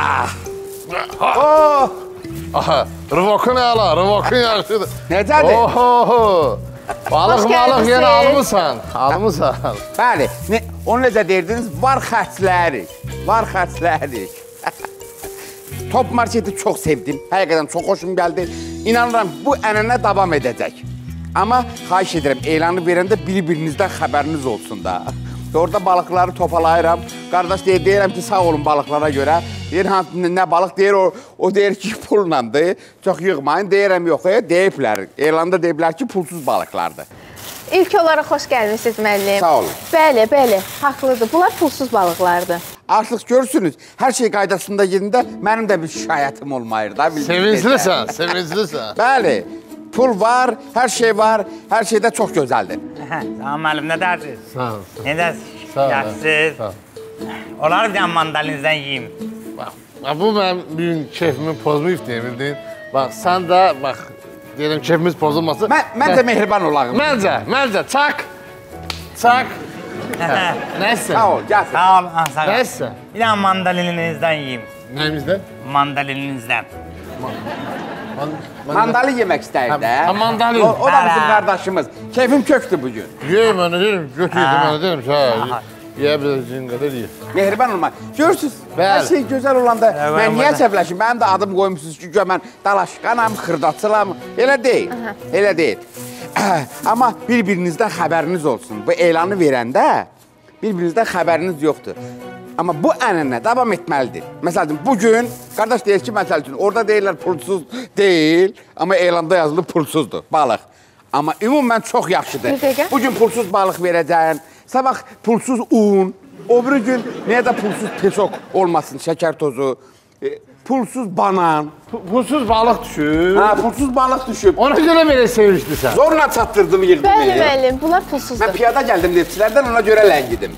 Ha. Oh, Aha, rıvokun əla, rıvokun yaxşıdır. necədir? Oho! Balıq balıq yenə almısan, almısan. Bəli, ne, onu necə deyirdiniz? Var xərcləri, var xərcləri. Top marketi çox sevdim. Həqiqətən çox xoşum gəldi. İnanıram bu ənənə davam edəcək. Amma xahiş edirəm, elanı verəndə bir-birinizdən xəbəriniz olsun da. Orada balıqları topalayıram. Qardaş deyir, deyirəm ki, sağ olun balıqlara görə. Deyir, nə balıq deyir, o, o deyir ki, pullandır. Çox yığmayın. Deyirəm, yox, e, deyiblər. Elanda deyiblər ki, pulsuz balıqlardır. İlk olaraq xoş gəlmisiniz müəllim. Sağ olun. Bəli, bəli, haqlıdır. Bunlar pulsuz balıqlardır. Artıq görürsünüz, hər şey qaydasında gedəndə mənim də bir şikayətim olmayır da. bildiniz Sevinclisən, sevinclisən. Bəli, pul var, hər şey var, hər şey də çox gözəldir. Tamam müəllim, nə dərsiniz? Sağ ol. Nə Sağ dərsiniz? Sağ ol. Olar bir dənə mandalinizdən yeyim. Bax, bax, bu mənim bir gün keyfimi pozmayıb deyə bildin. Bax, sən də bax, deyirəm keyfimiz pozulmasın. Mən, mən də mehriban olayım. Məncə, məncə, çak, çak. Nəsə? Sağ ol, gəl. Sağ ol, ah, sağ ol. Nəsə? Bir dənə mandalininizdən yeyim. Nəyimizdə? Mandalininizdən. Mandali yemək istəyir də. Ha, mandalin. O, o da bizim Hə. qardaşımız. Keyfim kökdür bugün. Ye, mənə deyirəm, götür yedim, Ha. mənə deyirəm, hə. Yeyə biləcəyin qədər ye. Mehriban olmaq. Görürsüz, Bəli. hər şey gözəl olanda Bəli, mən niyə əsəbləşim? Mənim də adım qoymusunuz ki, gör mən dalaşqanam, xırdaçılam. Elə deyil. Elə deyil. Amma bir-birinizdən xəbəriniz olsun. Bu elanı verəndə bir-birinizdən xəbəriniz yoxdur. Amma bu ənənə davam etməlidir. Məsələn, bu gün qardaş deyir ki, məsəl üçün orada deyirlər pulsuz deyil, amma elanda yazılıb pulsuzdur balıq. Amma ümumən çox yaxşıdır. Bir dəqiqə. Bu gün pulsuz balıq verəcəksən, sabah pulsuz un, o biri gün niyə də pulsuz pesok olmasın, şəkər tozu, e, pulsuz banan, Pu- Pulsuz balıq düşür. ha, pulsuz balıq düşüb. Ona görə belə sevinçlisən. Zorla çatdırdım yığdım. Bəli, e. müəllim, bunlar Mən pulsuzdur. piyada gəldim neftçilərdən ona görə ləngidim.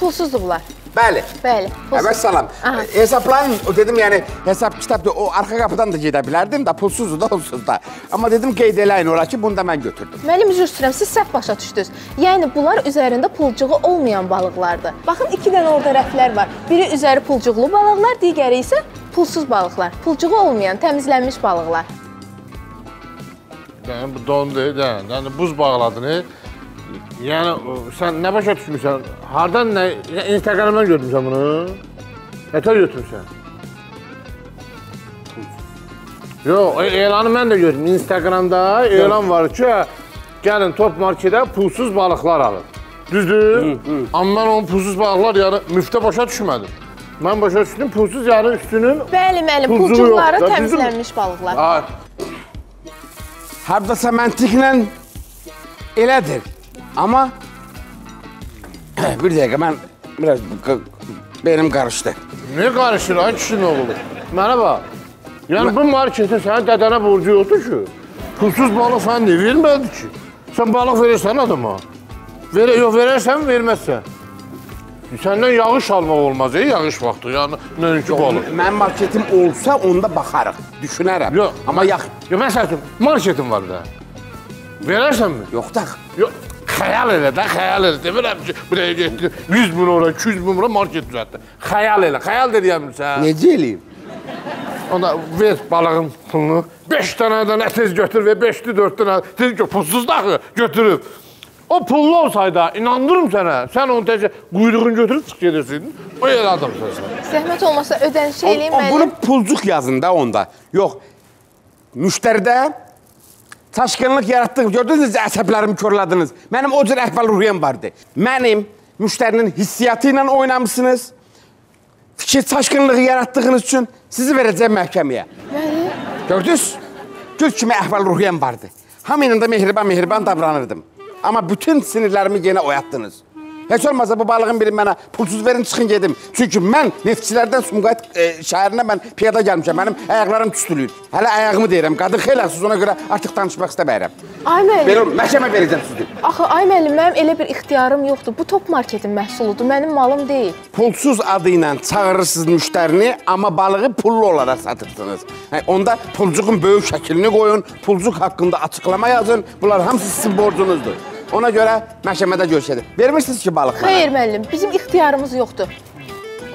Pulsuzdur bunlar. Bəli. Bəli, pulsuz. salam. E, Hesablayın, o dedim yəni hesab kitabda o arxa qapıdan da gedə bilərdim də pulsuzdur da onsuz da. Amma dedim qeyd eləyin ora ki, bunu da mən götürdüm. Müəllim üzr istəyirəm, siz səhv başa düşdünüz. Yəni bunlar üzərində pulcuğu olmayan balıqlardır. Baxın, iki dənə orada rəflər var. Biri üzəri pulcuqlu balıqlar, digəri isə pulsuz balıqlar. Pulcuğu olmayan, təmizlənmiş balıqlar. Yəni bu dondu, yəni, yəni buz bağladın. Yəni sən nə başa düşmüsən? Hardan nə Instagramdan görmüsən bunu? Nətə götürmüsən? Yox, e- elanı mən də gördüm. Instagramda elan var ki, gəlin top marketə pulsuz balıqlar alın. Düzdür? Amma mən onun pulsuz balıqlar yəni müftə başa düşmədim. Mən başa düşdüm pulsuz yəni üstünün Bəli, müəllim, pulcuqları təmizlənmiş balıqlar. Ay, Hardasa məntiqlə elədir. Amma bir dəqiqə mən biraz beynim qarışdı. Niyə qarışır ay kişinin oğlu? Mənə bax. Yəni bu marketə sənin dədənə borcu yoxdur ki. Pulsuz balıq sənə niyə vermədi ki? Sən balıq verirsən adama. Ver, yox verərsən, verməzsən. Səndən yağış almaq olmaz, ey yağış vaxtı. Yəni nəinki balıq. Mənim marketim olsa onda baxarıq, düşünərəm. Yox. Amma yax, Yox, məsəl üçün marketin var da. Verərsənmi? yox da. Yox. Xəyal elə də, xəyal elə. Demirəm ki, buraya getdi, 100 min ora, 200 min ora market düzəltdi. Xəyal elə, xəyal deyirəmirsən. Necə eləyim? Ona ver balığın pulunu. 5 dənədən ətiz götür və 5-li 4 dənə tez ki, pulsuz da axı götürüb. O pullu olsaydı, inandırım sənə, sən onu təcə quyruğunu götürüb çıx gedirsin. O elə adamsan sən. Zəhmət olmasa ödəniş O, eləyin o, bunu pulcuq yazın da onda. Yox. Müştəridə çaşqınlıq yaratdıq. Gördünüz necə əsəblərimi körlədiniz. Mənim o cür əhval-ruhiyyəm vardı. Mənim müştərinin hissiyatı ilə oynamısınız. Fikir çaşqınlığı yaratdığınız üçün sizi verəcəm məhkəməyə. Müəllim, Gördünüz? Gül kimi əhval-ruhiyyəm vardı. Hamının da mehriban-mehriban davranırdım. Amma bütün sinirlərimi yenə oyatdınız. Heç olmasa bu balığın biri mənə pulsuz verin, çıxın gedim. Çünki mən neftçilərdən Sumqayıt e, şəhərinə mən piyada gəlmişəm. Mənim ayaqlarım tüstülüyür. Hələ ayağımı deyirəm. Qadın xeyli haksız ona görə artıq danışmaq istəməyirəm. ay müəllim. Belə olmur. Məhkəmə verəcəm sizi. Axı ay müəllim, mənim elə bir ixtiyarım yoxdur. Bu top marketin məhsuludur, mənim malım deyil. Pulsuz adı ilə çağırırsınız müştərini, amma balığı pullu olaraq satırsınız. Hə, onda pulcuğun böyük şəklini qoyun, pulcuq haqqında açıqlama yazın. Bunlar hamısı sizin borcunuzdur. Ona görə məhkəmədə görüşərik. Vermirsiniz ki balıq mənə? Xeyr müəllim, bizim ixtiyarımız yoxdur.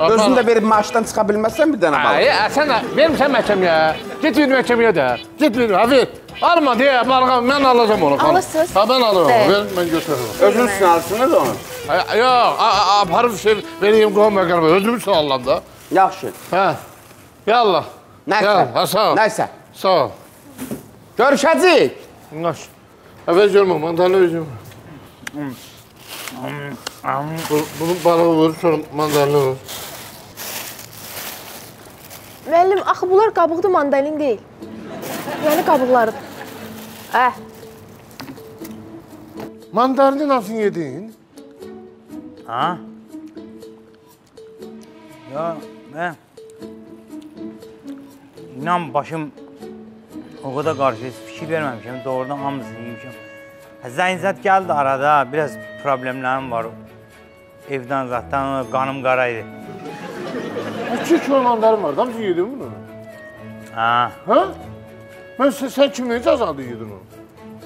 Özün də verib maaşdan çıxa bilməzsən bir dənə Ay, balıq. sən də vermirsən məhkəməyə. Get ver məhkəməyə də. Get ver, ha ver. Alma deyə balığa mən alacağam onu. Alırsınız. Ha ben alıram. Ver mən götürürəm. Özün üçün alsınız onu. Yox, aparıb şey vereyim qohum əqrəbə. Özüm üçün alıram da. Yaxşı. Hə. Yallah. Nəysə. Sağ ol. Nəysə. Sağ ol. Görüşəcəyik. Naş. Əvvəl görmə, mandalina üzüm. Bu- Bunu balığı vur, sonra mandalina vur. Müəllim, axı bunlar qabıqlı mandalin deyil. Yəni qabıqlarıdır. Hə. Mandalini nasıl yedin? Ha? Ya ben... İnan başım o kadar karşı fikir vermemişim. Doğrudan hamısını yemişim. Ha, Zəncət geldi arada. Biraz problemlerim var. Evden zaten kanım karaydı. 2 kilo mandalin var. Nasıl yedin bunu? Ha. Ha? Ben sen, sen kimle cezalı yedin onu?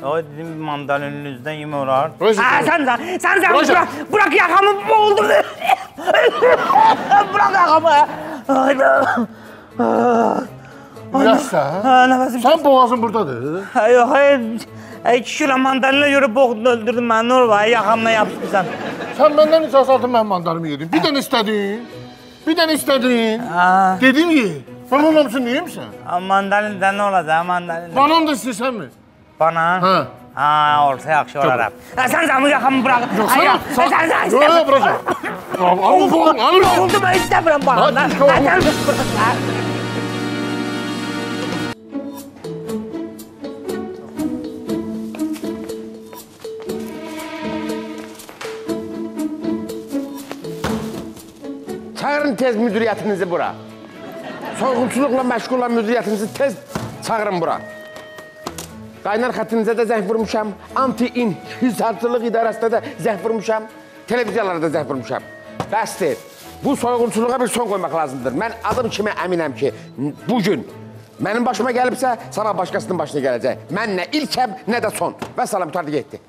O dedim mandalinin yüzünden yeme olar. Ha, sen sen sen sen Roger. bırak bırak yakamı boğuldum. bırak yakamı. Yaşsa. Ha, nefesim. Sen boğazın buradadır. Hayır hayır. İki kilo mandalina yürü boğdun öldürdün beni. Ne olur bana yakamla yapıştırsan. Sen benden icazatı ben mandalimi yedim. Bir tane istedin. Bir tane istedin. Ha. Dedin ye. Ben onun hamısını yiyeyim sen. Ha, Mandalina ne olacak mandalina? Bana da istesen mi? Bana? Ha. Ha olsa yaxşı olar. Ha, sen sen bu yakamı bırak. Yok sana. sen sen Yok yok. Al al al al. Oldu ben istemiyorum bana. Hadi, Çağırın tez müdiriyyətinizi bura. Soyğunçuluqla məşğul olan müdiriyyətinizi tez çağırın bura. Qaynar xəttinizə də zəng vurmuşam. Anti-inhisarçılıq idarəsinə də zəng vurmuşam. Televiziyalara da zəng vurmuşam. Bəsdir. Bu soyğunçuluğa bir son qoymaq lazımdır. Mən adım kimi əminəm ki, bu gün mənim başıma gəlibsə, sabah başqasının başına gələcək. Mən nə ilkəm, nə də son. Və salam, qutardı getdi.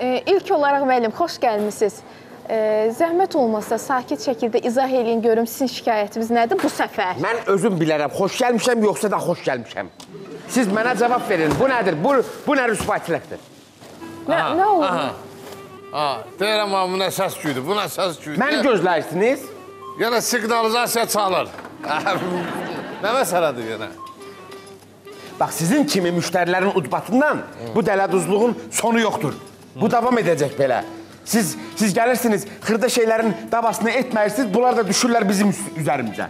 E, ilk olaraq müəllim, xoş gəlmisiniz. E, zəhmət olmasa sakit şəkildə izah eləyin görüm sizin şikayətiniz nədir bu səfər? Mən özüm bilərəm, xoş gəlmişəm, yoxsa da xoş gəlmişəm. Siz mənə cavab verin. Bu nədir? Bu, bu nə rüsvayçılıqdır? Nə, nə oldu? Aha. Ha, deyirəm ha, bu nə səs küydü, bu nə səs küydü. Məni gözləyirsiniz. Yenə siqnalizasiya çalır. nə məsələdir yenə? Bax, sizin kimi müştərilərin udbatından bu dələduzluğun sonu yoxdur. Bu davam edəcək belə. Siz siz gəlirsiniz, xırda şeylərin davasını etməyirsiniz, bunlar da düşürlər bizim üzərimizə.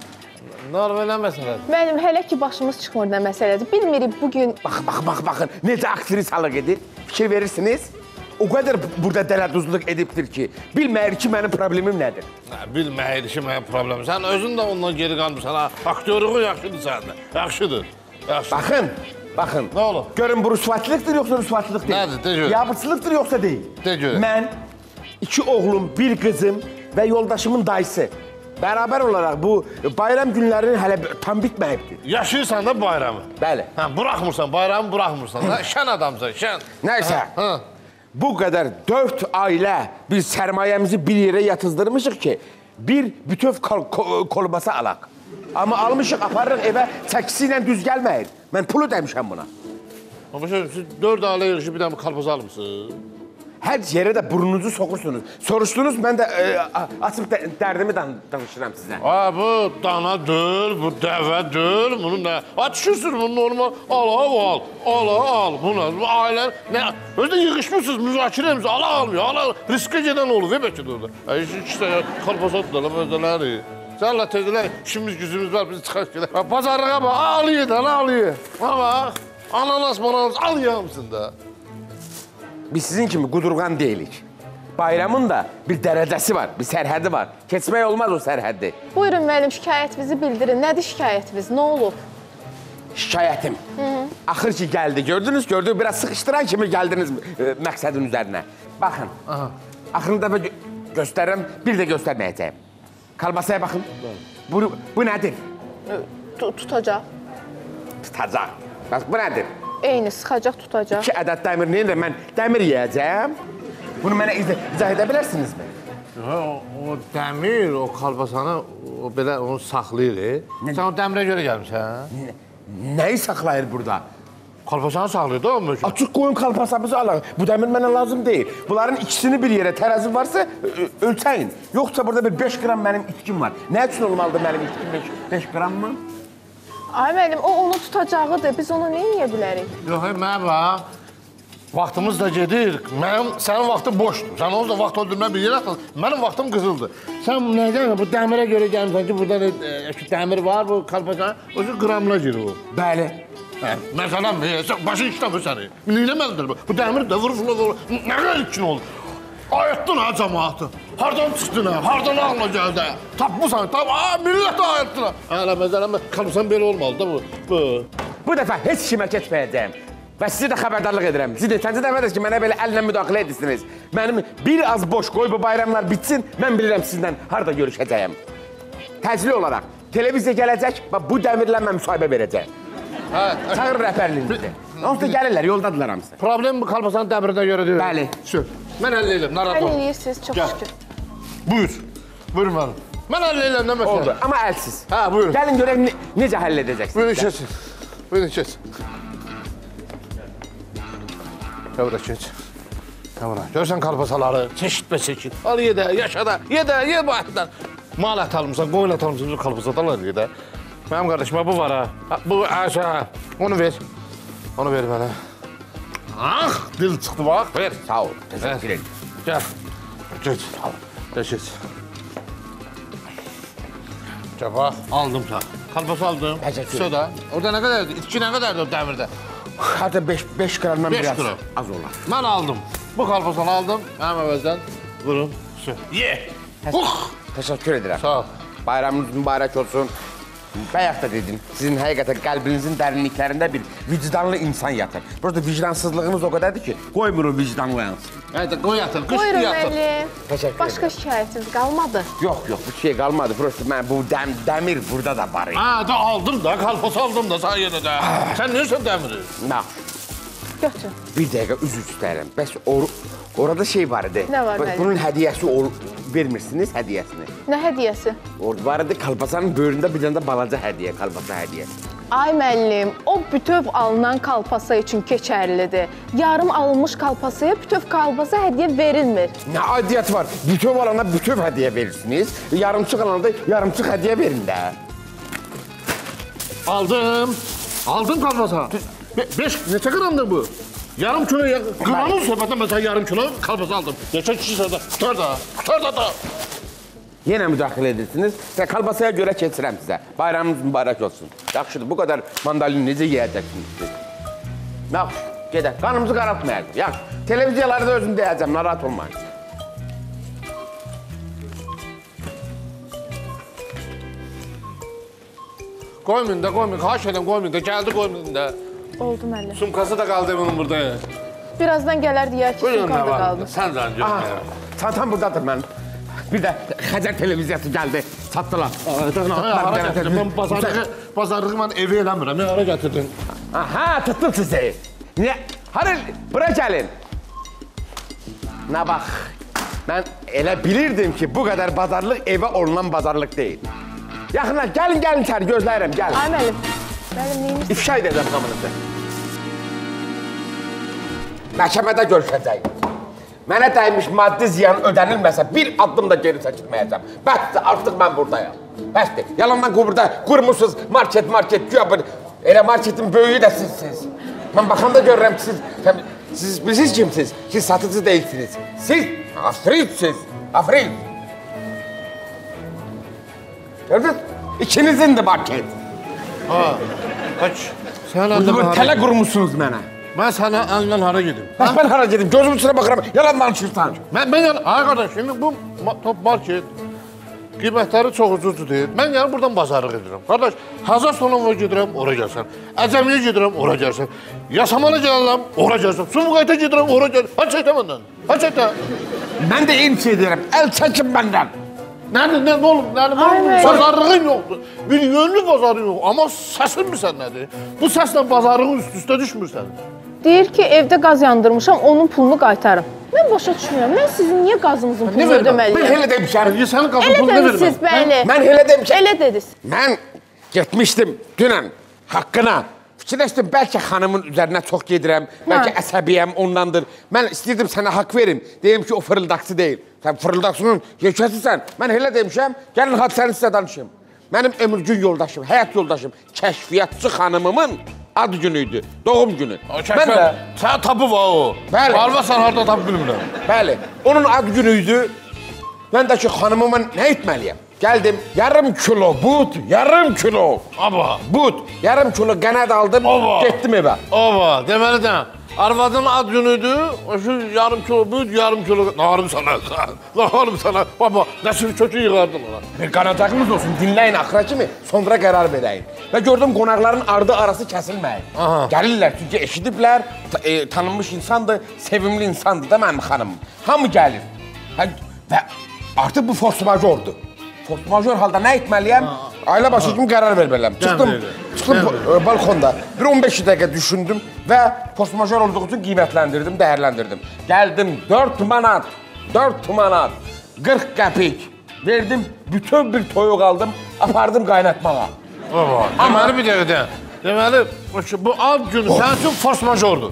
Normal nə məsələdir? Müəllim, hələ ki başımız çıxmır nə məsələdir. Bilmirik bu gün Bax, bax, bax, baxın, necə aktrisalıq edir. Fikir verirsiniz. O qədər burada dələduzluq edibdir ki, bilməyir ki, mənim problemim nədir. Nə, bilməyir ki, mənim problem. Sən özün də ondan geri qalmısan ha. Aktyorluğun yaxşıdır səndə. Yaxşıdır. Yaxşı. Baxın, baxın. Nə olub? Görün bu rüsvatçılıqdır yoxsa rüsvatçılıq deyil. Nədir, de gör. Yabıçılıqdır yoxsa deyil. De gör. Mən iki oğlum, bir qızım və yoldaşımın dayısı bərabər olaraq bu bayram günləri hələ tam bitməyibdir. Yaşayırsan da bayramı. Bəli. Hə, buraxmırsan, bayramı buraxmırsan. da. şən adamsan, şən. Nəysə. Hə. Bu qədər dörd ailə biz sərmayəmizi bir yerə yatızdırmışıq ki, bir bütöv kol ko kolbasa alaq. Amma almışıq, aparırıq evə, çəkisi ilə düz gəlməyir. Mən pulu demişəm buna. Amma şey, siz dörd ailə yığışıb bir dənə kalpoz almısınız? Hər yerə də burnunuzu soxursunuz. Soruşdunuz, mən də e, a- açıb də, dərdimi dan danışıram sizə. Ha bu dana deyil, bu dəvə deyil, bunu nə? Açırsın bunu normal, al, al, al, al, al, bunu, bu ailə, nə? Özdə yığışmışsınız, müzakirə etmişsiniz, ala almıyor, ala, riskə gedən olur, və bəlkə də orada. Ay, iki iki tane kalpoza tutalım, özdeləri. Sənlə tezələr, işimiz gücümüz var, biz çıxaq gedək. Ha, Bazarlığa bax, alıyı da, alıyı. Ha bax, ananas, mananas, al yağımsın da. Biz sizin kimi qudurğan deyilik. Bayramın da bir dərəcəsi var, bir sərhədi var. Keçmək olmaz o sərhəddi. buyurun müəllim şikayətinizi bildirin. Nədir şikayətiniz? Nə olub? Şikayətim. Axır ki gəldi, gördünüz, gördünüz, biraz sıxışdıran kimi gəldiniz e, məqsədin üzərinə. Baxın, axırında da gö göstərirəm, bir də göstərməyəcəyim. Kalbasaya baxın. Bu, bu nədir? Tu- tutacaq. Tutacaq. Bax, bu nədir? Eyni sıxacaq, tutacaq. İki ədəd dəmir, neyə də mən dəmir yeyəcəm. Bunu mənə izah, edə bilərsinizmi? O, o dəmir, o kalbasanı o belə onu saxlayır. Sən o dəmirə görə gəlmisən? Nəyi saxlayır burada? Kalbasanı saxlayır da o mövcud. Açıq qoyun kalpasamızı alın. Bu dəmir mənə lazım deyil. Bunların ikisini bir yerə tərəzi varsa ölçəyin. Yoxsa burada bir 5 qram mənim itkim var. Nə üçün olmalıdır mənim itkim 5, 5 qram mı? Ay müəllim, o onu tutacağıdır. Biz onu nə edə bilərik? Yox, hey, mənə bax. Vaxtımız da gedir. Mənim sənin vaxtın boşdur. Sən onu da vaxt öldürmə bir yerə atın. Mənim vaxtım qızıldır. Sən nədən bu dəmirə görə gəlmisən ki, burada e, ki, dəmir var, bu kalpasan, o üçün qramla girir o. Bəli. Hə, məsələn, e, sən başın işləmir səni. Neyləməlidir bu? Bu dəmir də vurur, vurur, vurur. Nə qədər ilkin oldu? Ayıtdın ha cəmaatı. Hardan çıxdın ha? Hardan ağla gəldi? ha? Tapmısan, tap. Aa, millət ayıtdın ha. Hələ məsələn, kalpasan belə olmalı da bu. Bu. Bu dəfə heç kimə keçməyəcəyəm. Və sizi də xəbərdarlıq edirəm. Siz neçənci dəfədir ki, mənə belə əllə müdaxilə edirsiniz. Mənim bir az boş qoy bu bayramlar bitsin, mən bilirəm sizlə harda görüşəcəyəm. Təcili olaraq televiziya gələcək və bu dəmirlə mən müsahibə verəcəyəm. Hə, Çağır rəhbərliyinizi. Onsuz da gəlirlər, yoldadılar hamısı. Problem bu kalpasan dəmirdə görə deyil. Bəli. Sür. Mən həll edirəm, narahat Həll olma. eləyirsiniz, çox şükür. Buyur. Buyur mənim. Mən həll edirəm, nə məsələ? Oldu, amma əlsiz. Hə, buyurun. Gəlin görək ne necə həll edəcəksiniz. Buyurun keçin. Buyurun keç. Gel bura keç. Gel bura. Görsən karpasaları, çeşit be çeşit. Al ye də, yaşa da, ye də, ye bu ətdən. Mal ət almışsan, qoyun ət almışsan, bu karpasadalar ye də. Mənim qardaşıma bu var ha. Ha, Bu aşağı. Onu ver. Onu ver mənə. Ah, dil çıxdı bax. Ver. Sağ ol, təşəkkür Evet. ederim. Gel. Geç. Gel geç. Gel bak. Aldım sen. Kalbası aldım. Teşekkür Soda. Orada ne kadardı? İçki ne kadardı o demirde? Hatta 5 5 qramdan Beş biraz qram. az olar. Ben aldım. Bu kalbasını aldım. Hem evvelden. Vurun. Su. Ye. Uh. Təşəkkür edirəm. Sağ ol. Bayramınız mübarək olsun. Bayaq da dedim, sizin həqiqətən qəlbinizin dərinliklərində bir vicdanlı insan yatır. Burada vicdansızlığınız o qədərdir ki, qoymur o vicdan oyansın. Hadi koy yatır. Buyurun yatır. müəllim. Təşəkkür Başqa şikayətiniz qalmadı. Yox, yox, bu şey qalmadı. Prosta mən bu dəm, dəmir burada da var. Ha da aldım da kalpası aldım da sana yine de. Sen ne sen demiri? Bax, Götür. bir dəqiqə üzr istəyirəm. Bəs or orada şey var idi. Nə var müəllim? Bunun hədiyyəsi ol vermirsiniz hədiyyəsini. Nə hədiyyəsi? Orada var idi kalpasanın böyründə bir dənə də balaca hədiyyə, kalpasa hədiyyəsi. Ay müəllim, o bütöv alınan kalpasa üçün keçərlidir. Yarım alınmış kalpasaya bütöv kalpasa hədiyyə verilmir. Nə aidiyyəti var? Bütöv alana bütöv hədiyyə verirsiniz. Yarımçıq alana da yarımçıq hədiyyə verin də. Aldım. Aldım kalbasa. Be beş, neçə gramdır bu? Yarım kilo, ya- gramın söhbətə məsələn yarım kilo kalbasa aldım. Neçə kişi sada? Tutar da, tutar da da. Yenə müdaxilə edirsiniz və kalbasaya görə keçirəm sizə. Bayramınız mübarək olsun. Yaxşıdır, bu qədər mandalini necə yeyəcəksiniz siz? Yaxşı, gedək. Qanımızı qaraltmayaq. Yaxşı, televiziyalarda özüm deyəcəm, narahat olmayın. Koymayın da koymayın, edirəm koymayın da, gəldi koymayın da. Oldu müəllim. Sumkası da qaldı bunun burada. Birazdan gələr deyər ki, Buyurun sumkam ne da var? qaldı. Sən də Aha, gör. çantam buradadır mən. Bir də Xəzər televiziyası gəldi, satdılar. Hara gətirdin? Mən bazarlığı, bazarlığı mən evə eləmirəm. Mən hara gətirdin? Aha, tuttum sizi. Ne? Hadi bura gəlin. Nə bax, mən elə bilirdim ki, bu qədər bazarlıq evə olunan bazarlıq deyil. Yaxına gəlin, gəlin içəri, gözləyirəm, gəlin. Ay müəllim. Müəllim neyiniz? İfşa edəcəm hamınızı. Məhkəmədə görüşəcəyik. Mənə dəymiş maddi ziyan ödənilməsə bir addım da geri çəkilməyəcəm. Bəsdir, artıq mən buradayam. Bəsdir. Yalandan burada qurmusunuz market, market, güya bu- elə marketin böyüyü də sizsiniz. Mən baxanda görürəm ki, siz, siz, siz kimsiniz? Siz satıcı değilsiniz. Siz afrilsiniz, afril. Gördünüz? İkinizin de market. Ha. Kaç. Əndən hara? tələ qurmusunuz mənə. Mən sənə əndən hara gedim? Bəs mən hara gedim? Gözümün içine baxıram. Yalan danışırsan. Mən mən yəni ay qardaş, şimdi bu top market qiymətləri çox ucuzdur deyir. Mən yəni buradan bazarlıq edirəm. Qardaş, Hazar Sonova gedirəm, ora gəlsən. Əcəmiyə gedirəm, ora gəlsən. Yasamana gəlirəm, ora gəlsən. Sumqayıta gedirəm, ora gəl. Ha çəkdə məndən. Ha çəkdə. Mən də eyni şey deyirəm. Əl çəkin məndən. Nədir, nə, nə olub, nədir, nə mən- Bazarlığın yoxdur. Bir yönlü bazarın yox. Amma səsin mi sən nədir? Bu səslə bazarlığın üst-üstə düşmürsən. Deyir ki, evdə qaz yandırmışam, onun pulunu qaytarım. Mən başa düşmürəm. Mən sizin niyə qazınızın pulunu verməm? Mən ödəməliyəm? elə demişəm. Ya sənin qazın Elə pulunu ne dediniz, vermem? bəli. Mən elə demişəm. Elə dediniz. Mən getmişdim dünən haqqına. Fikirləşdim, bəlkə xanımın üzərinə çox gedirəm, bəlkə Hə. əsəbiyəm ondandır. Mən istəyirdim sənə haqq verim. Deyim ki, o fırıldaqçı deyil. Sən fırıldaqçının yekəsisən. Mən elə demişəm, gəlin hadisəni sizə danışım. Mənim ömürgün yoldaşım, həyat yoldaşım, kəşfiyyatçı xanımımın ad günü idi, doğum günü. O Mən də, sən tapı var o. Bəli. Alva sən harda tapı bilmirəm. bəli, onun ad günü idi. Mən də ki, xanımıma nə etməliyəm? Gəldim, yarım kilo but, yarım kilo Aba. but, yarım kilo qənəd aldım, Ova. getdim evə. Aba, deməli də arvadın ad günüdür. Şu yarım kilo büt, yarım kilo narım sana. Narım sana. Baba, nəsil kökü yığardın ona. Bir qanacağınız olsun, dinləyin axıra kimi, sonra qərar verəyin. Və gördüm qonaqların ardı arası kəsilməyir. Aha. Gəlirlər, çünki eşidiblər, e, tanınmış insandır, sevimli insandır da mənim xanımım. Hamı gəlir. Hə, və artıq bu force majordur. Force major halda nə etməliyəm? Ailə başı kimi qərar verməliyəm. Çıxdım, verdi. çıxdım Dən e, balkonda. Bir 15 dəqiqə düşündüm və force major olduğu üçün qiymətləndirdim, dəyərləndirdim. Gəldim 4 manat, 4 manat, 40 qəpik verdim, bütün bir toyuq aldım, apardım qaynatmağa. Aba, deməli bir dəqiqə. Deməli o şu- bu ad günü sənin üçün force majordur.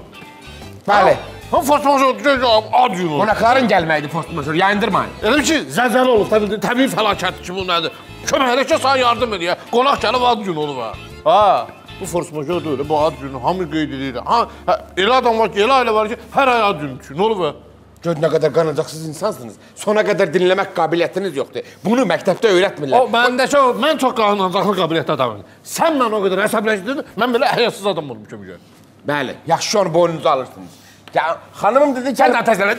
Bəli. Ha force majordur, çünki ad olur. Qonaqların gəlməkdi force major, yayındırmayın. Elə ki, zəlzələ olub, təbii, təbii fəlakətdir ki, bu nədir? Köməklə ki, sana yardım edir. Qonaq gəlib ad günü olub ha. Bu force major deyil, bu ad günü hamı qeyd edir. Ha, hə, elə adam var ki, elə ailə var ki, hər ay ad günü üçün olub. Gör nə qədər qanacaqsız insansınız. Sona qədər dinləmək qabiliyyətiniz yoxdur. Bunu məktəbdə öyrətmirlər. O məndəki o, mən çox qanunacaqlı qabiliyyətli adamım. Sən mən o qədər əsəbləşdirdin, mən belə həyatsız adam olmuşam ki. Bəli, yaxşı onu boynunuza alırsınız. Ya, xanımım dedi ki, Sən tez elə,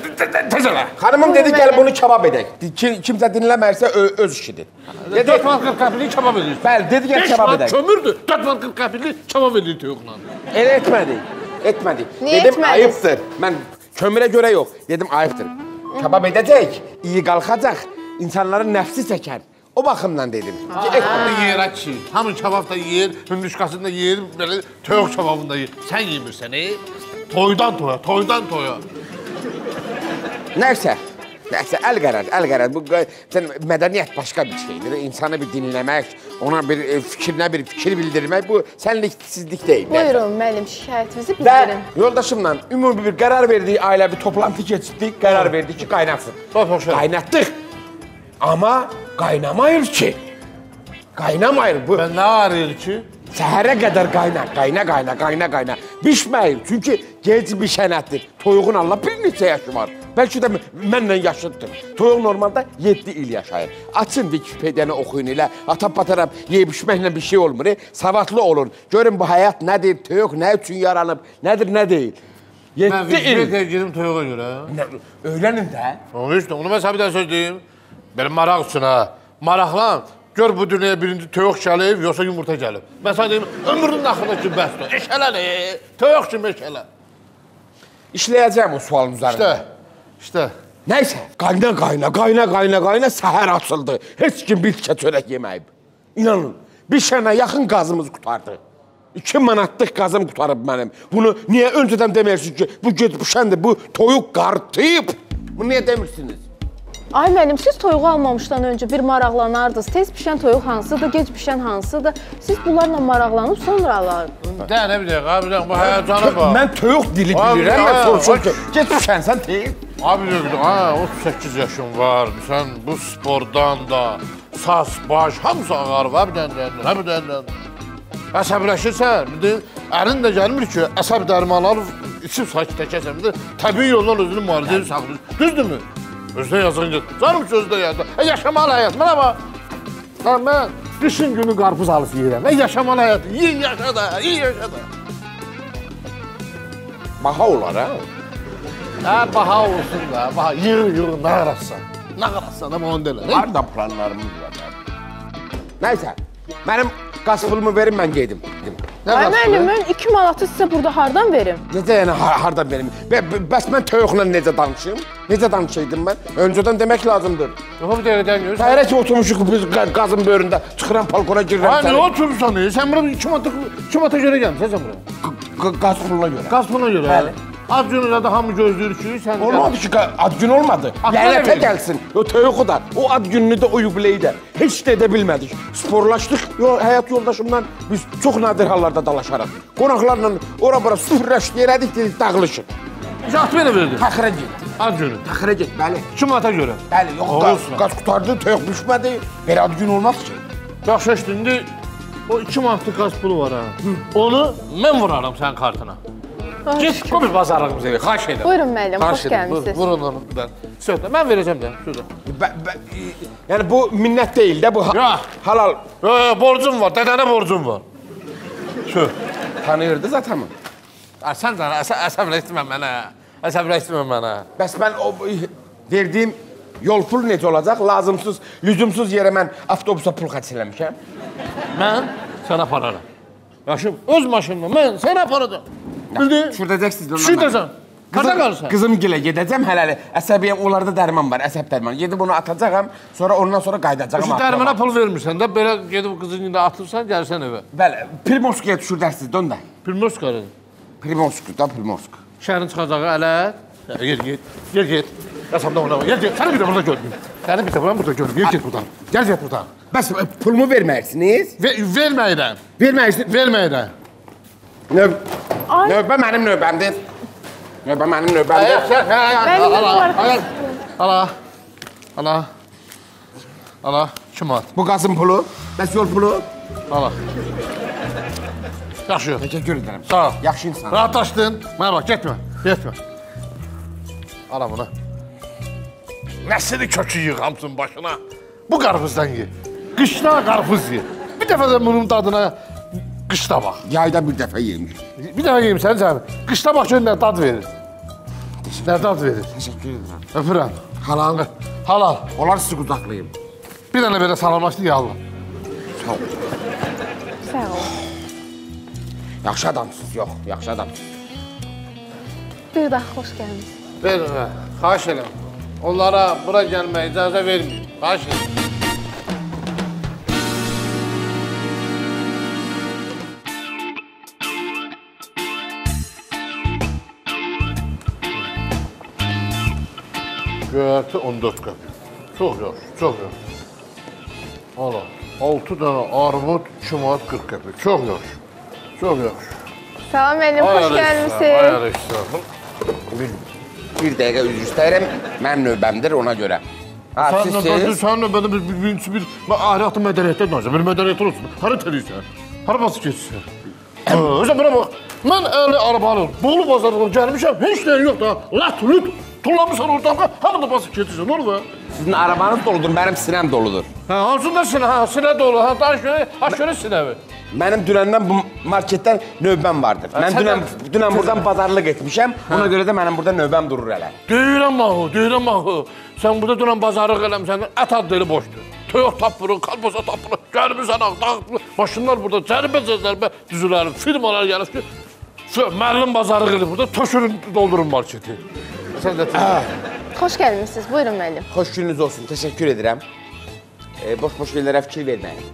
tez elə. xanımım dedi gəl bunu kebab edək. Ki, kimsə dinləmərsə ö, öz işidir. Dedi, 4 manat 40 qəpiklik kebab edirsən. bəli, dedi gəl 5 kebab manat edək. kömürdür, 4 manat 40 qəpiklik kebab edir toyuqla. Elə etmədik. Etmədik. Niyə Dedim etmədiniz? ayıbdır. Mən kömürə görə yox. Dedim ayıbdır. Kebab edəcək, iyi qalxacaq, insanların nəfsi çəkər. O baxımdan dedim. Ki, etmə. Hamı yerə ki, hamı kebab da yeyir, hündüşkasını da yeyir, belə toyuq kebabını da yeyir. Sən yemirsən, e? Toydan toya, toydan toya. Nəysə, nəysə, əl qərar, əl qərar. Bu qa- sən mədəniyyət başqa bir şeydir. İnsanı bir dinləmək, ona bir e, fikrinə bir fikir bildirmək bu sənliksizlik deyil. Buyurun müəllim, şikayətinizi Və bildirin. yoldaşımla ümumi bir qərar verdik, ailə bir toplantı keçirdik, qərar verdik ki, qaynatsın. Bax, bax, şöyle. Qaynatdıq. Amma qaynamayır ki. Qaynamayır bu. Və nə arayır ki? Səhərə qədər qayna, qayna, qayna, qayna, qayna. Bişməyir, çünki gec bişənətdir. Toyuğun Allah bir neçə yaşı var. Bəlkə də mənlə yaşıddır. Toyuq normalda 7 il yaşayır. Açın Wikipediyanı oxuyun elə. Atap bataram yeyib içməklə bir şey olmur. E? Savadlı olun. Görün bu həyat nədir, toyuq nə üçün yaranıb, nədir, nə deyil. 7 Mən il. Wikipediya girdim toyuğa görə. Öyrənin də. Onu onu mən sənə bir dənə söz deyim. Belə maraq üçün ha. Maraqlan. Gör bu dünyaya birinci toyuq gəlib, yoxsa yumurta gəlib. Mən sənə deyim, ömrünün axırına ki, bəsdir. Eşələ ne? Toyuq kimi eşələ. İşləyəcəm o sualın üzərində. İşte, işte. Nəysə, qayna qayna, qayna qayna qayna səhər açıldı. Heç kim bir tikə çörək yeməyib. İnanın, bir şənə yaxın qazımız qutardı. 2 manatlıq qazım qutarıb mənim. Bunu niyə öncədən demirsiniz ki, bu gec bişəndir, bu toyuq qartıyıb. Bunu niyə demirsiniz? Ay müəllim, siz toyuğu almamışdan öncə bir maraqlanardınız. Tez bişən toyuq hansıdır, gec bişən hansıdır? Siz bunlarla maraqlanıb sonra alardınız. Də nə bir dəqiqə, abi bir dəqiqə, bu həyəcana bax. Mən toyuq dili bilirəm, mən soruşum ki, gec bişənsən deyil. Abi diyor ha 38 yaşın var. Sen bu spordan da sas, baş hamısı ağarıb abi dəndən, hə bir dəndən. Əsəbləşirsən, bir də əlin də gəlmir ki, əsəb dərmanı alıb içib sakitləşəsən. Bir də təbii yoldan özünü müalicə saxlayır. Düzdürmü? Özdə yazın ki, canım ki özdə yazdı. E yaşamalı həyat. Mənə bax. Lan mən qışın günü qarpız alıb yeyirəm. E yaşamalı həyat. Yiyin yaşa da, yiyin yaşa da. Baha olar ha. Hə, baha olsun da, baha yığır yığır nə qarasan. Nə qarasan amma onu delə. Harda planlarımız var. ya. Nəysə, mənim qaz pulumu verin mən gedim. Ay müəllim, mən 2 manatı sizə burada hardan verim? Necə yəni har hardan verim? Bə bə- bəs mən toyuqla necə danışım? Necə danışaydım mən? Öncədən demək lazımdır. Yox bir dəqiqədən görürsən. Səhərə ki oturmuşuq biz qa- qazın böyründə, çıxıram balkona girirəm. Ay nə səni. oturursan? e? Sən bura 2 manata 2 manata görə gəlmisən sən bura. Qaz puluna görə. Qaz puluna görə. Bəli. Günlə də hamı gözləyir ki, sən Olmadı ki, gün olmadı. Lənətə gəlsin. O toyuğu da, o ad gününü də, o yubileyi də heç də edə bilmədik. Sporlaşdıq. Yo, həyat yoldaşımla biz çox nadir hallarda dalaşarıq. Qonaqlarla ora-bura süfrəşdi, elədik, dedik dağılışın. Zat belə verdi. Təxirə getdi. Az günü. Təxirə get, bəli. 2 manata görə. Bəli, yox, qaz, qaz qutardı, toyuq düşmədi. Belə ad gün olmaz ki. Yaxşı indi o 2 manatlıq qaz pulu var ha. Onu mən vuraram sənin kartına. Get, qoy bir bazarlığımızı ver, xahiş edirəm. Buyurun müəllim, xoş Xahiş edirəm, gəlmisiniz. Vurun onu. bir Söhbət, mən verəcəm də, bə, yəni bu minnət deyil də, bu halal. Yo, yo, borcum var, dədənə borcum var. Şu. Tanıyırdı zaten mı? Ha, sən də əsə, əsəbləşdirmə mənə. Əsəbləşdirmə mənə. Bəs mən o verdiyim yol pul necə olacaq? Lazımsız, lüzumsuz yerə mən avtobusa pul xərc eləmişəm. Mən sənə apararam. Yaşım, öz maşınımla mən sənə aparacam. Bildin? Şuradəcəksiniz ondan. Şuradəsən. Harda qalırsan? Qızım gilə gedəcəm hələli. Əsəbiyyəm, onlarda dərman var, əsəb dərmanı. Gedib onu atacağam, sonra ondan sonra qayıdacağam. Şu dərmana pul vermirsən də, belə gedib qızın indi atırsan, gəlsən evə. Bəli, Primorskaya düşürdərsiniz, dön də. Primorsk qarın. Primorsk, da Primorsk. Şəhərin çıxacağı ələ. Gel, get. Gel, get. Yasamda ona. Gel, get. Səni bir də burada görməyim. Səni bir də burada görməyim. Gel, get buradan. Gel, get buradan. Bəs e, pulumu verməyirsiniz? Ve, verməyirəm. Verməyirsiniz. Verməyirəm. Növ Ay. növbə mənim növbəmdir. Növbə mənim növbəmdir. Mənim Ala, var. ala, ala, ala, ala, kim at? Bu qazın pulu, bəs yol pulu? Ala. Yaxşı. Təşəkkür edirəm. Sağ ol. Yaxşı insan. Rahatlaşdın. Mənə bax, getmə, getmə. Ala bunu. Nəsini kökü yığ hamısının başına. Bu qarpızdan ye. Qışda qarpız ye. Bir dəfə də bunun dadına qışda bax. Yayda bir dəfə yemiş. Bir dəfə yeyim sən sən. Qışda bax gör nə dad verir. Nə dad verir. Təşəkkür edirəm. Öpürəm. Halal. Halal. Onlar sizi qucaqlayım. Bir dənə belə salamlaşdı yallah. Sağ ol. Sağ ol. Yaxşı adamsınız, yox, yaxşı adamsınız. Bir daha xoş gəlmisiniz. Ver, ver. Xahiş edirəm. Onlara bura gəlməyə icazə verməyin. Xahiş edirəm. Göyərti 14 qəpik. Çox yaxşı, çox yaxşı. Ala, 6 dənə armud, 2 manat 40 qəpik. Çox yaxşı. Çox yaxşı. Salam müəllim, xoş Ay, gəlmisiniz. Ay, işlər. Bir, bir dəqiqə üzr istəyirəm, mənim növbəmdir ona görə. Ha, Sən siz, növbədə, siz, sən növbədə bir, bir, bir, bir, bir ahiratı mədəniyyətdən danışa, bir mədəniyyətli olsun. Hara teliysən? Hara basıb keçirsən? Özə buna bax, mən əli arabalı, Bolu bazarına gəlmişəm, heç nəyin yox da, lat, lüt, tullamısan ortalığa, hamı da basıb keçirsən, nə olur be? sizin arabanız doludur, mənim sinəm doludur. Hə, hansında sinə, hə, sinə dolu, hə, danış görə, aç görə sinəvi. Mənim dünəndən bu marketdən növbəm vardır. Mən sən dünən, də- dünən buradan bazarlıq etmişəm, ona görə də mənim burada növbəm durur hələ. Deyirəm axı, deyirəm axı. Sən burada dünən bazarlıq eləmsən, ət adları boşdur. Toyuq tapırıq, kalbosa tapırıq, gəlmirsən ağ, dağıtırıq. Maşınlar burada cərbə cərbə düzülər, firmalar gəlir ki, şu müəllim bazarlıq eləyir burada, tökürün, doldurun marketi. Sən də Xoş gəlmisiniz. Buyurun müəllim. Xoş gününüz olsun, təşəkkür edirəm. E, boş-boş yerlərə fikir verməyin.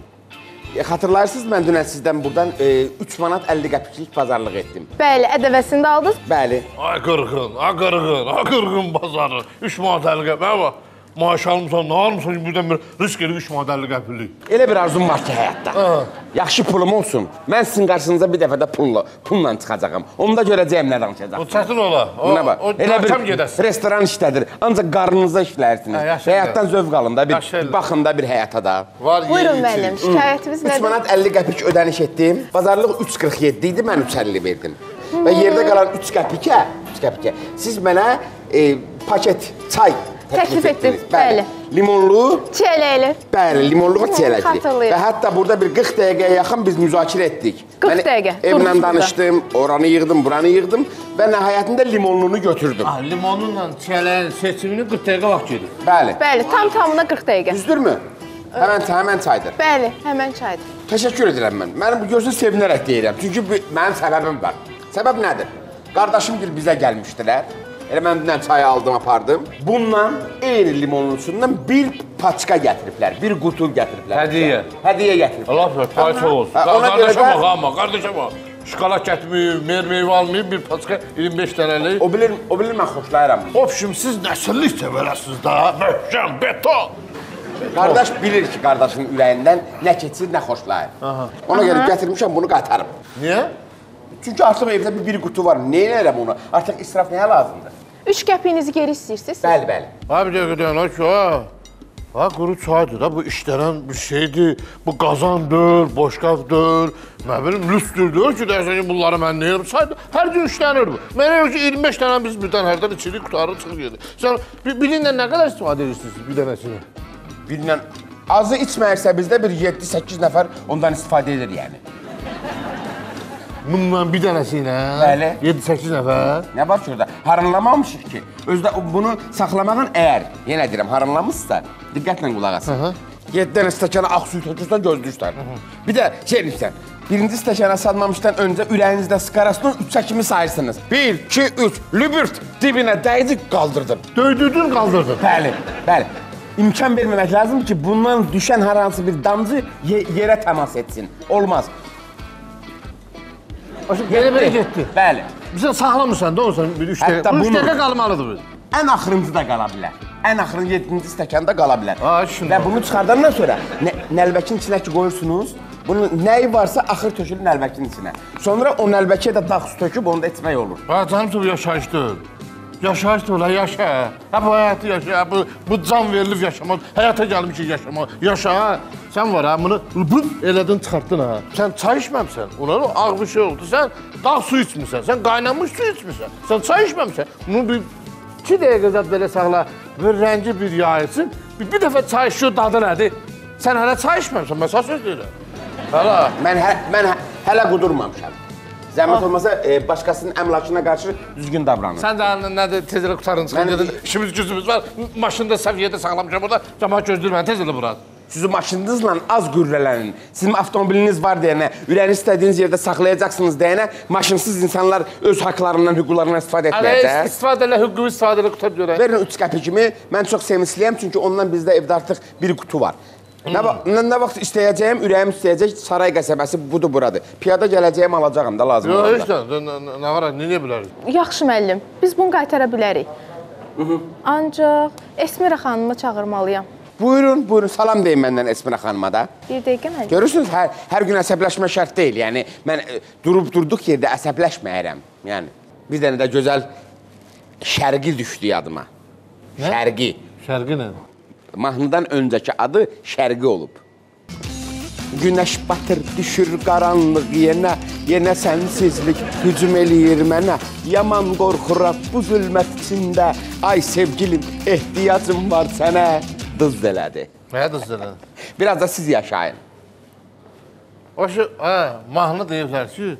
E, xatırlayırsınız, mən dünən sizdən buradan e, 3 manat 50 qəpiklik bazarlıq etdim. Bəli, ədəvəsini də aldınız. Bəli. Ay qırğın, ay qırğın, ay qırğın bazarı. 3 manat 50 qəpik. Mənə bax, maaş almısan, nə almısan birdən bir risk edib 3 manat 50 qəpiklik. Elə bir arzum var ki həyatda. Yaxşı pulum olsun. Mən sizin qarşınıza bir dəfə də pulla, pulla çıxacağam. Onda görəcəyəm nə O danışacaq. çətin ola. O, Buna bax. o Elə bir restoran işlədir. Ancaq qarnınıza işlərsiniz. Hə, Həyatdan zövq alın da, bir elə. baxın da bir həyata da. Var, Buyurun müəllim. içir. Şikayətiniz 3 nədir? manat 50 qəpik ödəniş etdim. Bazarlıq 3.47 idi, mən 3.50 verdim. Və yerdə qalan 3 qəpikə, 3 qəpikə siz mənə e, paket çay Təklif etdiniz, bəli. Limonlu, Çiyələkli. bəli, limonluğa çiyələkli. xatırlayıram. Və hətta burada bir 40 dəqiqəyə yaxın biz müzakirə etdik. 40 Mən dəqiqə, Evlə danışdım, oranı yığdım, buranı yığdım və nəhayətində limonlunu götürdüm. Ah, limonunla çələyin seçimini 40 dəqiqə vaxt gedir. Bəli. Bəli, tam tamına 40 dəqiqə. Düzdürmü? Həmən həmən çaydır. Bəli, həmən çaydır. Təşəkkür edirəm mən. Mənim bu gözü sevinərək deyirəm. Çünki mənim səbəbim var. Səbəb nədir? Qardaşım gil bizə gəlmişdilər. Elə mən dünən çayı aldım, apardım. Bundan eyni limonun üstündən bir paçka gətiriblər, bir qutu gətiriblər. Hədiyyə. Hədiyyə gətiriblər. Allah bə, pay çox olsun. Qardaşa bax, amma, qardaşa bax. şokolad gətirməyib, mer meyvə almayıb, bir paçka 25 dənəlik. O bilir, o bilir mən xoşlayıram. Obşim siz nəsillik sevərəsiniz da, möhkəm, beton. Qardaş bilir ki, qardaşının ürəyindən nə keçir, nə xoşlayır. Ona görə gətirmişəm bunu qaytarım. Niyə? Çünki artıq evdə bir, bir qutu var. Nə edərəm onu? Artıq israf nəyə lazımdır? 3 qəpiyinizi geri istəyirsiniz? Bəli, bəli. Ha bir dəqiqə dayan, ha ki, ha. Ha quru çaydır da, bu işlənən bir şeydir. Bu qazandır, boşqab deyil, nə bilim, lüstürdür ki, deyəsən ki, bunları mən nə yerim? Saydı, hər gün işlənir bu. Mənə yox ki, 25 dənə biz birdən hərdən içirik, qutarır, çıxır gedir. Sən bir, birinlə nə qədər istifadə edirsiniz bir dənəsini? Birinlə azı içməyirsə bizdə bir 7-8 nəfər ondan istifadə edir yəni. Bununla bir dənəsi ilə? Bəli. 7-8 nəfər. Nə var ki orada? Harınlamamışıq ki. Özdə bunu saxlamağın əgər, yenə deyirəm, harınlamışsa, diqqətlə qulaq asın. 7 dənə stəkana ağ suyu tökürsən gözləyirsən. Bir də şey edirsən. Birinci stəkana salmamışdan öncə ürəyinizdə skarasının üç çəkimi sayırsınız. 1, 2, 3, lübürt dibinə dəydi, qaldırdın. Döydürdün, qaldırdın. Bəli, bəli. İmkan verməmək lazımdır ki, bundan düşən hər hansı bir damcı ye yerə təmas etsin. Olmaz. Belə belə getdi. Bəli. Bizə saxlamırsan da olsan bir 3 dəqiqə. Hətta Bu 3 bunu- dəqiqə qalmalıdır bu. Ən axırıncı da qala bilər. Ən axırın 7-ci stəkanda qala bilər. Ha, şimdi. Və bunu çıxardandan sonra nə- nəlbəkin içinə ki qoyursunuz, bunun nəyi varsa axır tökülür nəlbəkin içinə. Sonra o nəlbəkiyə də dağ su töküb onu da içmək olur. Ha canım bu yaşayışdır. Yaşayışdır ola yaşa. Ha bu həyatı yaşa. Bu bu can verilib yaşamaq. Həyata gəlmişik yaşamaq. Yaşa. Sən var ha bunu bu elədin çıxartdın ha. Sən çay içməmisən. Ona o ağ bir şey oldu. Sən dağ su içmirsən. Sən qaynamış su içmirsən. Sən çay içməmisən. Bunu bir 2 dəqiqə zət belə saxla. Bir rəngi bir yayılsın. Bir, bir dəfə çay içiyor dadı nədir? Sən hələ çay içməmisən. Mən sənə söz deyirəm. Hələ. Mən hə, mən hə, hələ qudurmamışam. Zəhmət olmasa e, başqasının əmlakına qarşı düzgün davranın. Sən də nədir tezlə qutarın çıxın dedin. İşimiz gücümüz var. Maşında səviyyədə saxlamışam burada. Cəmaət gözləyir məni tez elə bura. Sizin maşınınızla az qürrələnin. Sizin avtomobiliniz var deyənə, ürəyiniz istədiyiniz yerdə saxlayacaqsınız deyənə, maşınsız insanlar öz haqlarından, hüquqlarından istifadə Hələ etməyəcək. istifadə elə hüquqi istifadə elə qutar görək. Verin 3 qəpikimi. Mən çox sevinçliyəm çünki ondan bizdə evdə artıq bir qutu var. Nə, nə, nə vaxt istəyəcəyim, ürəyim istəyəcək Saray qəsəbəsi budur buradır. Piyada gələcəyim, alacağam da lazım Yox, olanda. heç nə, nə, nə- nə var, nə bilərik? Yaxşı müəllim, biz bunu qaytara bilərik. Ancaq Esmira xanımı çağırmalıyam. Buyurun, buyurun. Salam deyin məndən Esmira xanıma da. Bir dəqiqə müəllim. Görürsünüz, hər, hər gün əsəbləşmə şərt deyil. Yəni mən e, durub durduq yerdə əsəbləşməyərəm. Yəni bir dənə də gözəl şərqi düşdü yadıma. Şərqi. Şərqi nə? Mahnıdan öncəki adı şərqi olub. Günəş batır, düşür qaranlıq yenə, yenə sənsizlik hücum eləyir mənə. Yaman qorxuram bu zülmət içində. Ay sevgilim, ehtiyacım var sənə. Dız elədi. Nə düzdür? Biraz da siz yaşayın. O şu, hə, mahnı deyiblər ki,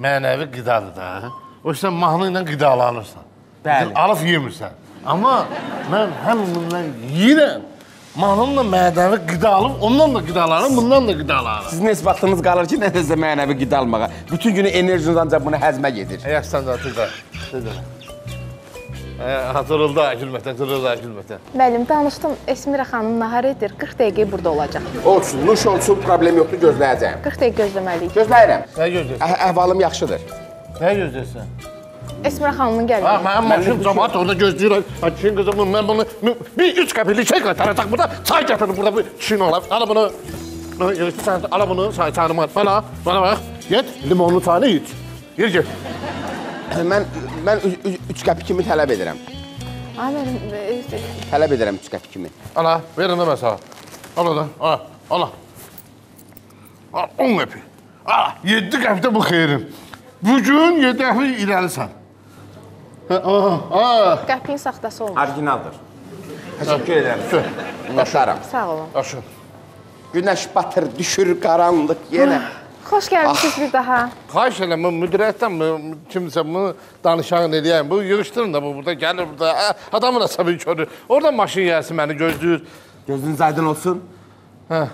mənəvi qidadır da. O sən mahnı ilə qidalanırsan. Bəli. Alıb yemirsən. Amma mən həm bundan yeyirəm. Mahnımla mənəvi qida alıb, ondan da qidalanırım, bundan da qidalanırım. Sizin heç vaxtınız qalır ki, nəsə mənəvi qida almağa. Bütün günü enerjiniz ancaq bunu həzmə gedir. Əgər sən də atırda. Hatırıldı gülməkdən, hatırıldı gülməkdən. Müəllim, danışdım. Esmira xanım nahar edir. 40 dəqiqə burada olacaq. Olsun, nuş olsun, problem yoxdur, gözləyəcəyəm. 40 dəqiqə gözləməliyik. Gözləyirəm. Nə gözləyirsən? Əh əhvalım yaxşıdır. Nə gözləyirsən? Esmira xanımın Ha, gəlməyi. mənim maşın cəmaət orada gözləyir. Ha, kişinin qızı mən bunu bir- üç qəpiklik şey qaytaracaq burada. Çay gətirin burada bir kişinin olaq. Al bunu. Bunu yığışdır sən, al bunu, çay çayını bana, bana bax. Get, limonlu çayını iç. Yer get. Mən mən ü- ü- üç qəpikimi tələb edirəm. Ay müəllim, e, Tələb edirəm üç qəpikimi. Al ha, verin də mən sənə. Al da, al, al. Al, 10 qəpik. Al, 7 qəpik də bu xeyrin. Bu gün 7 qəpik irəlisən. Hə, qəpiyin saxtası olmuş. Orijinaldır. Təşəkkür edirəm. Minnətdaram. Sağ olun. Aşın. Günəş batır, düşür qaranlıq yenə. Xoş gəlmisiniz bir daha. Xahiş edirəm, bu müdiriyyətdən mi, kimsə bunu danışan eləyən, bu yığışdırın da bu burada gəlir burada. Hə, adamın əsəbi körür. Oradan maşın gəlsin məni gözləyir. Gözünüz aydın olsun. Hə.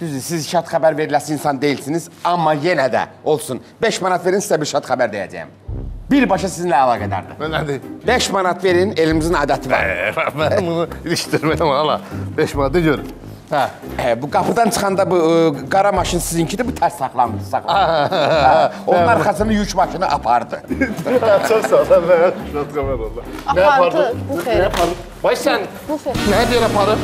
Düzdür, siz şad xəbər veriləsi insan deyilsiniz, amma yenə də olsun. 5 manat verin, sizə bir şad xəbər deyəcəyəm. Birbaşa sizinlə əlaqədardır. Mən nədir? 5 manat verin, elimizin adəti var. Mən bunu ilişdirməyəm hala. 5 manatı görün. Hə. E, bu qapıdan çıxanda bu e, qara maşın sizinkidir, bu tərs saxlandı, saxlandı. Hə, Onun arxasını yük maşını apardı. Çox sağ ol. Mən şad xəbər oldu. Apardı, bu xeyr. Vay sən Bu xeyr. nə deyir aparıb?